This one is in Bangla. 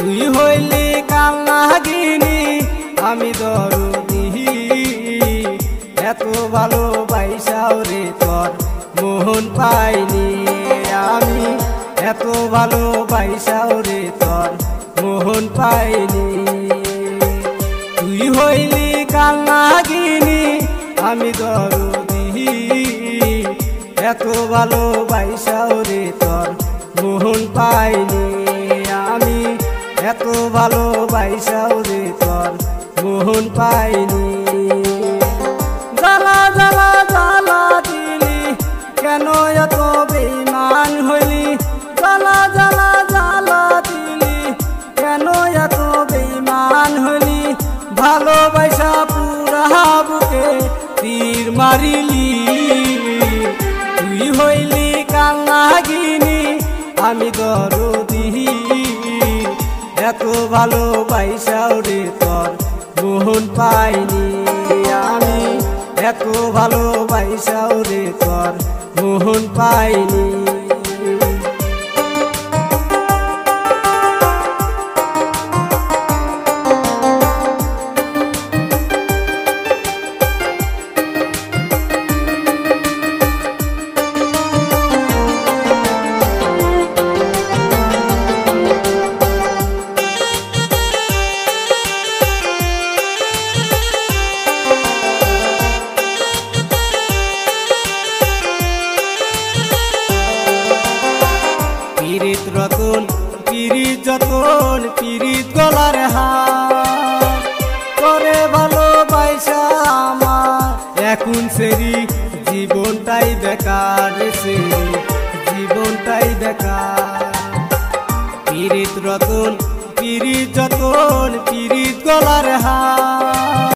তুই হইলি কান্নাগিনি আমি দরদি। এত ভালো বাইসাও রে তোর মোহন পাইনি। আমি এত ভালো বাইসাও রে তোর মোহন পাইনি। তুই হইলি কান্নাগিনি আমি দরদি। এত ভালো বাইসাও রে তোর মোহন পাইনি। এত ভালো বাইসাও রে তোর মোহন পাইনি। জ্বালা জ্বালা জ্বালা দিলি, কেন এত বেইমান হইলি? জ্বালা জ্বালা জ্বালা দিলি, কেন এত বেইমান হইলি? ভালোবাসা পুরা বুকে তীর মারিলি। তুই হইলি কান্নাগিনি, আমি দরদি এত ভালো বাইসাও রে তোর মোহন পাইনি আমি। এত ভালো বাইসাও রে তোর মোহন পাইনি। পিরিত যতন পিরিত গলার হার। করে ভালো পয়সা আমার, এখন সেরি জীবনটাই বেকার সে, জীবনটাই বেকার। পিরিত রতন পিরিত যতন পিরিত গলার হাত